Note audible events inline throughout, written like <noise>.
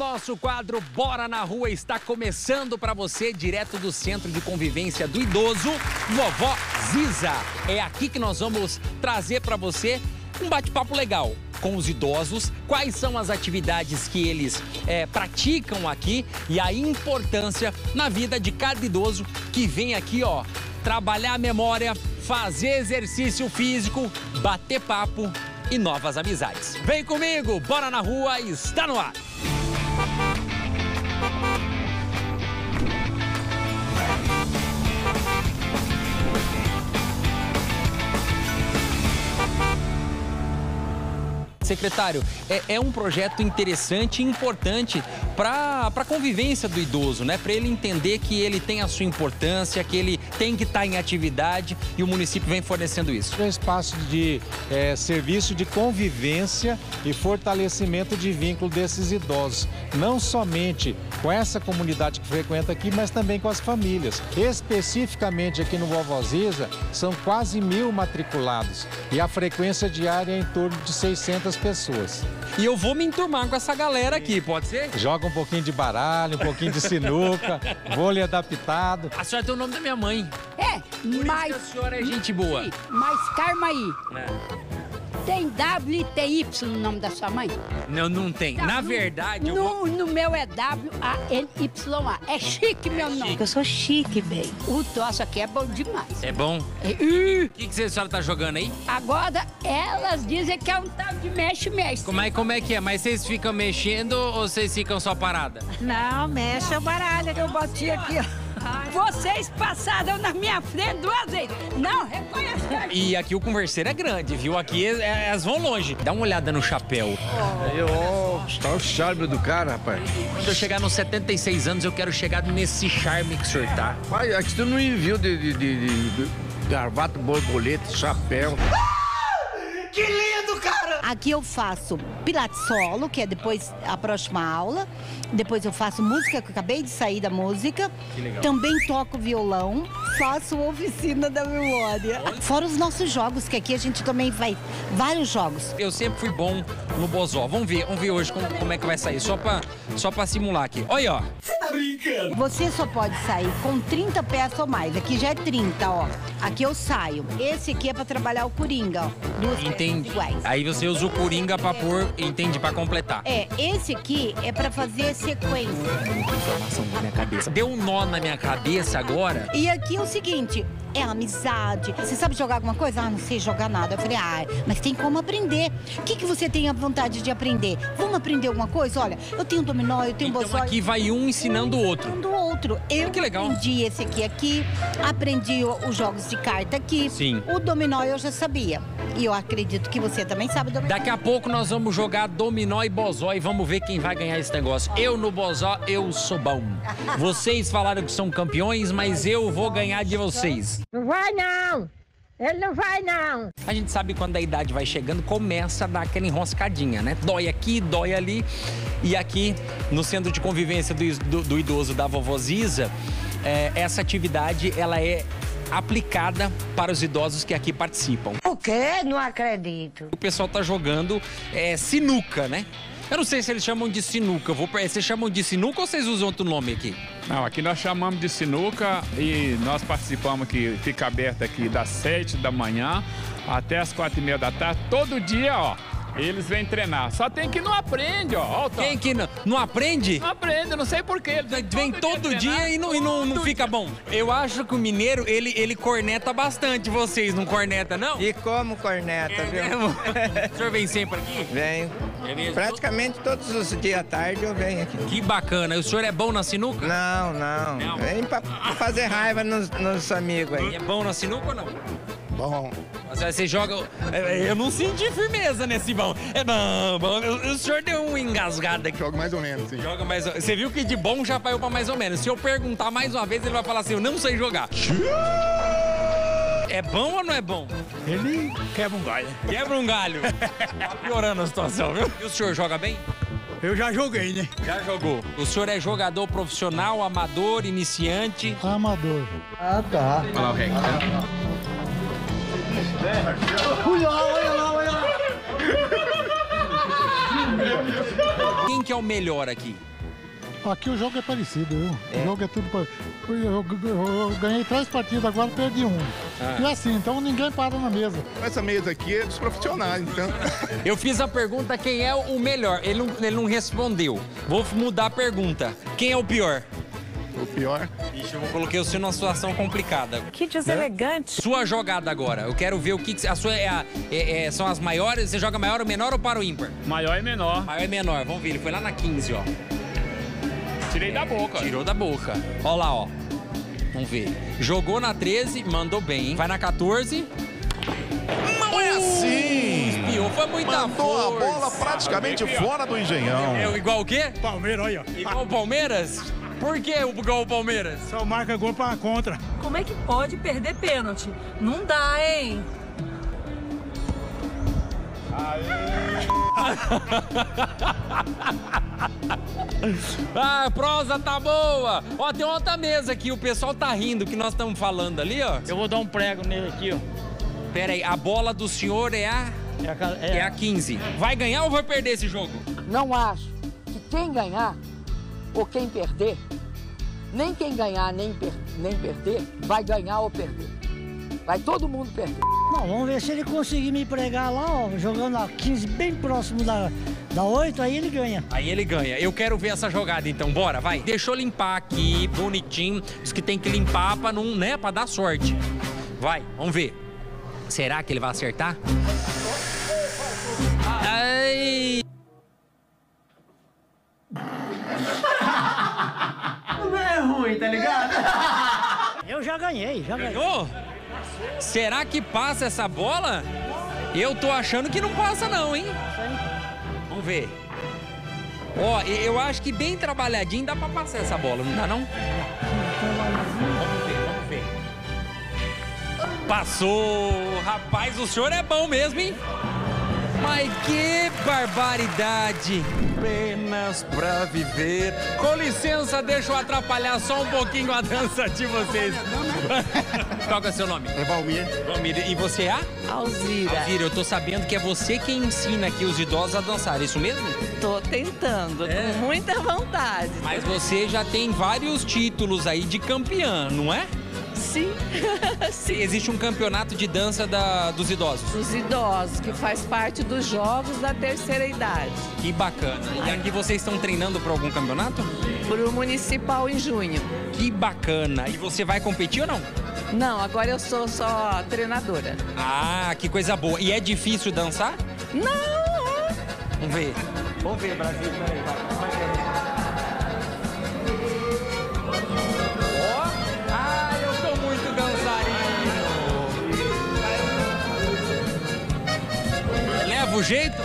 nosso quadro Bora na Rua está começando para você direto do Centro de Convivência do Idoso, Vovó Ziza. É aqui que nós vamos trazer para você um bate-papo legal com os idosos, quais são as atividades que eles é, praticam aqui e a importância na vida de cada idoso que vem aqui, ó, trabalhar a memória, fazer exercício físico, bater papo e novas amizades. Vem comigo, bora na rua, está no ar. Secretário, é, é, um projeto interessante e importante para a convivência do idoso, né? Para ele entender que ele tem a sua importância, que ele tem que estar tá em atividade e o município vem fornecendo isso. É um espaço de é, serviço de convivência e fortalecimento de vínculo desses idosos, não somente com essa comunidade que frequenta aqui, mas também com as famílias. Especificamente aqui no Vovoziza, são quase mil matriculados e a frequência diária é em torno de 600 pessoas. E eu vou me enturmar com essa galera aqui, pode ser? Joga um pouquinho de baralho, um pouquinho de sinuca, <laughs> vôlei adaptado. A senhora tem o nome da minha mãe. É, Por mas... a senhora é gente boa. Sim, mas calma aí. É. Tem W e TY no nome da sua mãe? Não, não tem. Não, Na no- verdade, eu no, vou... no meu é W-A-N-Y-A. É chique meu nome. Eu sou chique, bem. O troço aqui é bom demais. É bom. É, O que, que a senhora tá jogando aí? agora, elas dizem que é um tal de mexe-mexe. Como é, como é que é? Mas vocês ficam mexendo ou vocês ficam só parada? Não, mexe o baralho. Eu bati aqui, ó. Vocês passaram na minha frente duas vezes. Não, reconhece. <laughs> E aqui o converseiro é grande, viu? Aqui é- elas vão longe. Dá uma olhada no chapéu. Aí, ó, está o charme do cara, rapaz. Quando eu chegar nos 76 anos, eu quero chegar nesse charme que o senhor tá. Pai, aqui tu não me viu de, de, de, de- de gravata, borboleta, chapéu. Aqui eu faço pilates solo, que é depois a próxima aula. Depois eu faço música, que eu acabei de sair da música. Que legal. Também toco violão. Faço oficina da memória. Fora os nossos jogos, que aqui a gente também vai vários jogos. Eu sempre fui bom no bozó. Vamos ver, vamos ver hoje como, como é que vai sair. Só pra, só pra simular aqui. Olha, ó. Você só pode sair com 30 peças ou mais. Aqui já é 30, ó. Aqui eu saio. Esse aqui é pra trabalhar o coringa, ó. Duas peças Entendi. iguais. Aí você usa o coringa pra pôr, entende, pra completar. É, esse aqui é pra fazer sequência. Informação na minha cabeça. Deu um nó na minha cabeça agora. E aqui é o seguinte, é amizade. Você sabe jogar alguma coisa? Ah, não sei jogar nada. Eu falei, ah, mas tem como aprender. O que, que você tem a vontade de aprender? Vamos aprender alguma coisa? Olha, eu tenho dominó, eu tenho Então bozó. aqui vai um ensinando o outro. Um do outro. Eu Que legal. aprendi esse aqui aqui, aprendi os jogos de carta aqui. Sim. O dominó eu já sabia. E eu acredito que você também sabe dominó. Daqui a pouco nós vamos jogar dominó e bozó e vamos ver quem vai ganhar esse negócio. Eu no bozó, eu sou bom. <laughs> Vocês falaram que são campeões, mas eu vou ganhar de vocês. Não vai não! Ele não vai não! A gente sabe quando a idade vai chegando, começa a dar aquela enroscadinha, né? Dói aqui, dói ali. E aqui, no Centro de Convivência do, do- do Idoso da Vovó Ziza, é, essa atividade, ela é aplicada para os idosos que aqui participam. O quê? Não acredito. O pessoal tá jogando é, sinuca, né? Eu não sei se eles chamam de sinuca. Vou, vocês chamam de sinuca ou vocês usam outro nome aqui? Não, aqui nós chamamos de sinuca e nós participamos que fica aberto aqui das 7 da manhã até as quatro e meia da tarde, todo dia, ó. Eles vêm treinar. Só tem que não aprende, ó. ó. Quem que não, não aprende? Não aprende, não sei porquê. Eles vêm Vem todo dia treinar, e não, e não, não fica bom. Eu acho que o mineiro, ele, ele corneta bastante vocês, não corneta, não? E como corneta, viu? mesmo? <laughs> o senhor vem sempre aqui? Venho. É? Praticamente todos os dias à tarde eu venho aqui. Que bacana. O senhor é bom na sinuca? Não, não. Não. Vem pra fazer raiva nos, nos amigos aí. É bom na sinuca ou não? Bom. Mas aí Você joga. é, Eu não senti firmeza nesse bom. É bom, bom. O senhor deu uma engasgada aqui. Jogo mais ou menos, sim. Joga mais. Você viu que de bom já caiu pra mais ou menos. Se eu perguntar mais uma vez, ele vai falar assim: eu não sei jogar. É bom ou não é bom? Ele quebra um galho. Quebra um galho. <laughs> Tá piorando a situação, viu? E o senhor joga bem? Eu já joguei, né? Já jogou. O senhor é jogador profissional, amador, iniciante? Amador. Olha lá o Rex. Olha lá, olha lá, olha lá. Quem que é o melhor aqui? Aqui o jogo é parecido, viu? O jogo é tudo parecido. Eu, eu- eu ganhei três partidas, agora perdi um. Ah. E assim, então ninguém para na mesa. Essa mesa aqui é dos profissionais, então. <laughs> Eu fiz a pergunta quem é o melhor. Ele não, ele não respondeu. Vou mudar a pergunta. Quem é o pior? O pior? Ixi, eu coloquei você numa situação complicada. Que deselegante. Sua jogada agora. Eu quero ver o que, que a sua é, a- é- é- são as maiores. Você joga maior ou menor ou para o ímpar? Maior e menor. Maior e menor. Vamos ver. Ele foi lá na 15, ó. Tirei da boca. Tirou da boca. Ó lá, ó. Vamos ver. Jogou na 13, mandou bem. Vai na 14. Não é assim! Espiou, foi muita Mandou a força. bola praticamente fora do engenhão. É igual o quê? Palmeiras, olha. Igual o Palmeiras? Por que o Palmeiras? Só marca gol pra contra. Como é que pode perder pênalti? Não dá, hein? <laughs> Ah, a prosa tá boa. Ó, tem outra mesa aqui, o pessoal tá rindo que nós estamos falando ali, ó. Eu vou dar um prego nele aqui, ó. Pera aí, a bola do senhor é a... É a, ca- É a 15. Vai ganhar ou vai perder esse jogo? Não acho que quem ganhar ou quem perder, nem quem ganhar nem, per- nem perder, vai ganhar ou perder. Vai todo mundo perder. Não, vamos ver se ele conseguir me pregar lá, ó, jogando a 15 bem próximo da, da 8, aí ele ganha. Aí ele ganha. Eu quero ver essa jogada, então. Bora, vai. Deixa eu limpar aqui, bonitinho. Diz que tem que limpar pra não, né, pra dar sorte. Vai, vamos ver. Será que ele vai acertar? Ruim, tá ligado? <laughs> Eu já ganhei, já ganhei. Ganhou? Será que passa essa bola? Eu tô achando que não passa não, hein? Vamos ver. Ó, eu acho que bem trabalhadinho dá pra passar essa bola, não dá não? Vamos ver, vamos ver. Passou! Rapaz, o senhor é bom mesmo, hein? Mas que barbaridade! Apenas pra viver. Com licença, deixa eu atrapalhar só um pouquinho a dança de vocês. Qual é o seu nome? É Valmir. Valmir. E você é? Alzira. Alzira, eu tô sabendo que é você quem ensina aqui os idosos a dançar, é isso mesmo? Tô tentando, com muita vontade. Mas você já tem vários títulos aí de campeã, não é? Sim. <laughs> Sim. Existe um campeonato de dança da- dos idosos. Dos idosos, que faz parte dos jogos da terceira idade. Que bacana. E aqui vocês estão treinando para algum campeonato? Pro municipal em junho. Que bacana. E você vai competir ou não? Não, agora eu sou só treinadora. Ah, que coisa boa. E é difícil dançar? Não! Vamos ver. Vamos ver, Brasil. Peraí, vai. Dançarino. Leva o jeito?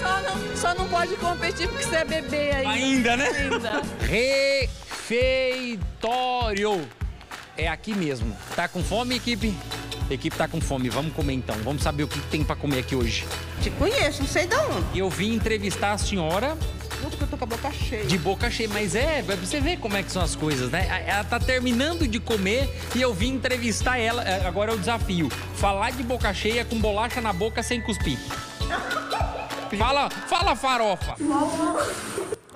Só não, só não pode competir porque você é bebê ainda. Ainda, né? Ainda. Refeitório. É aqui mesmo. Tá com fome, equipe? A equipe tá com fome. Vamos comer então. Vamos saber o que tem pra comer aqui hoje. Te conheço, não sei de onde. Eu vim entrevistar a senhora Tudo que eu tô com a boca cheia. de boca cheia, mas é, pra você ver como é que são as coisas, né? Ela tá terminando de comer e eu vim entrevistar ela. É, Agora é o desafio: falar de boca cheia com bolacha na boca sem cuspir. Fala, fala farofa.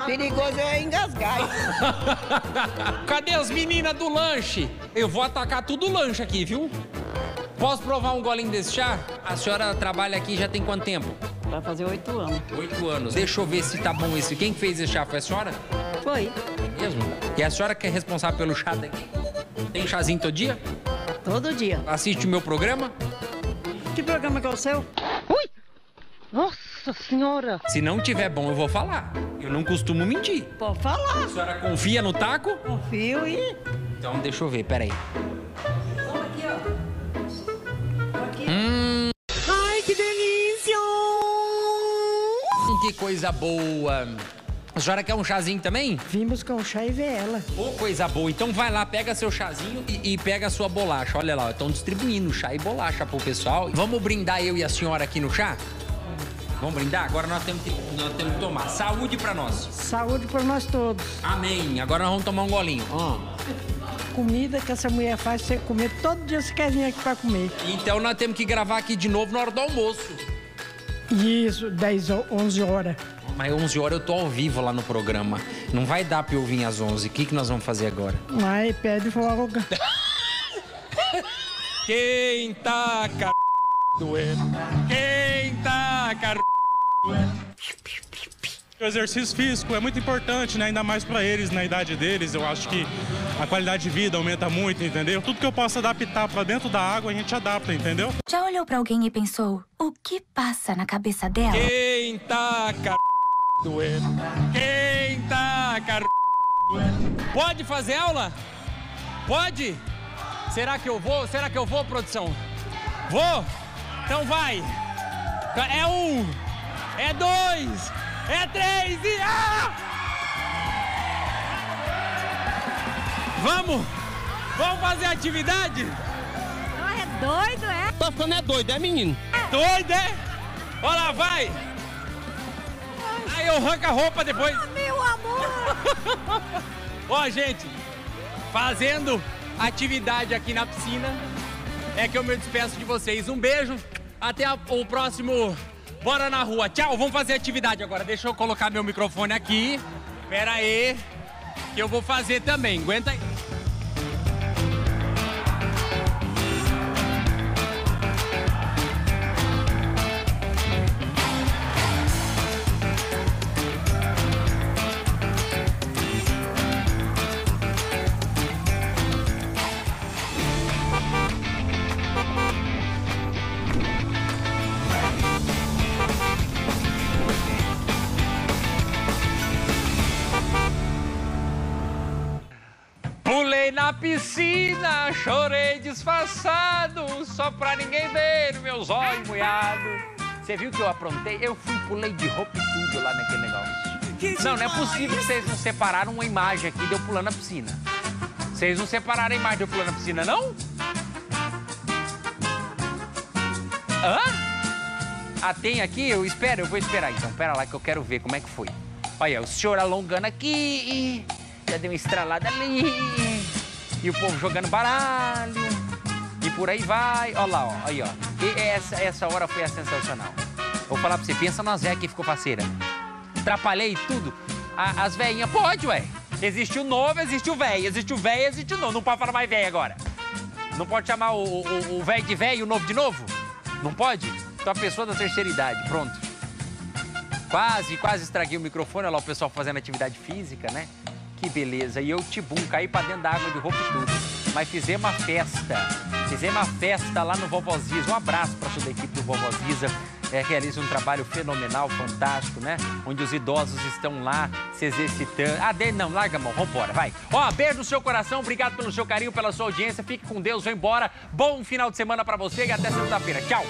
Perigoso é engasgar. <laughs> Cadê as meninas do lanche? Eu vou atacar tudo o lanche aqui, viu? Posso provar um golinho desse chá? A senhora trabalha aqui já tem quanto tempo? Vai fazer oito anos. Oito anos. Deixa eu ver se tá bom esse. Quem fez esse chá foi a senhora? Foi. Mesmo? E a senhora que é responsável pelo chá daqui? Tem chazinho todo dia? Todo dia. Assiste o meu programa? Que programa que é o seu? Ui! Nossa senhora! Se não tiver bom, eu vou falar. Eu não costumo mentir. Pode falar. A senhora confia no taco? Confio e... Então deixa eu ver, peraí. Que coisa boa. A senhora quer um chazinho também? Vim buscar um chá e ver ela. Ô, coisa boa. Então vai lá, pega seu chazinho e, e pega a sua bolacha. Olha lá, estão distribuindo chá e bolacha pro pessoal. Vamos brindar eu e a senhora aqui no chá? Vamos brindar? Agora nós temos que, nós temos que tomar. Saúde pra nós. Saúde para nós todos. Amém. Agora nós vamos tomar um golinho. Ó. Comida que essa mulher faz você comer todo dia você quer vir aqui para comer. Então nós temos que gravar aqui de novo na hora do almoço. Isso, 10 ou 11 horas. Mas 11 horas eu tô ao vivo lá no programa. Não vai dar pra eu vir às 11. O que, que nós vamos fazer agora? Mas pede fogo. <laughs> Quem tá car... doendo? Quem tá car... O exercício físico é muito importante, né? ainda mais para eles, na idade deles. Eu acho que a qualidade de vida aumenta muito, entendeu? Tudo que eu posso adaptar para dentro da água, a gente adapta, entendeu? Já olhou pra alguém e pensou, o que passa na cabeça dela? Quem tá car... doendo? Quem tá car... doendo? Pode fazer aula? Pode? Será que eu vou? Será que eu vou, produção? Vou? Então vai! É um! É dois! É três e. Ah! Vamos! Vamos fazer atividade? Não, é doido, é? Tá ficando é doido, é menino? Doido, é? Olha lá, vai! Aí eu arranco a roupa depois. Ah, meu amor! <laughs> Ó, gente, fazendo atividade aqui na piscina, é que eu me despeço de vocês. Um beijo, até a- o próximo Bora na Rua. Tchau, vamos fazer atividade agora. Deixa eu colocar meu microfone aqui. Pera aí, que eu vou fazer também. Aguenta aí. Piscina, chorei disfarçado, só pra ninguém ver meus olhos molhados. Você viu que eu aprontei? Eu fui, pulei de roupa e tudo lá naquele negócio. Não, não é possível que vocês não separaram uma imagem aqui de eu pulando na piscina. Vocês não separaram a imagem de eu pulando na piscina, não? Hã? Ah, tem aqui? Eu espero, eu vou esperar então. Pera lá que eu quero ver como é que foi. Olha, o senhor alongando aqui, já deu uma estralada ali, e o povo jogando baralho, e por aí vai. Olha lá, ó, aí, ó. E essa, essa hora foi a sensacional. Vou falar pra você, pensa nas velhas que ficou faceira. Atrapalhei tudo. A- as velhinhas, pode, ué. Existe o novo, existe o velho. Existe o velho, existe o novo. Não pode falar mais velho agora. Não pode chamar o velho de velho e o novo de novo? Não pode? Então a pessoa da terceira idade, pronto. Quase, quase estraguei o microfone. Olha lá o pessoal fazendo atividade física, né? Que beleza. E eu, tibum, caí pra dentro da água de roupa e tudo. Mas fizemos uma festa. Fizemos uma festa lá no Vovoziza. Um abraço pra toda a equipe do Vovoziza. É, realiza um trabalho fenomenal, fantástico, né? Onde os idosos estão lá se exercitando. Ah, de... não, larga a mão, vambora, vai. Ó, beijo no seu coração, obrigado pelo seu carinho, pela sua audiência. Fique com Deus, vou embora. Bom final de semana pra você e até segunda-feira. Tchau.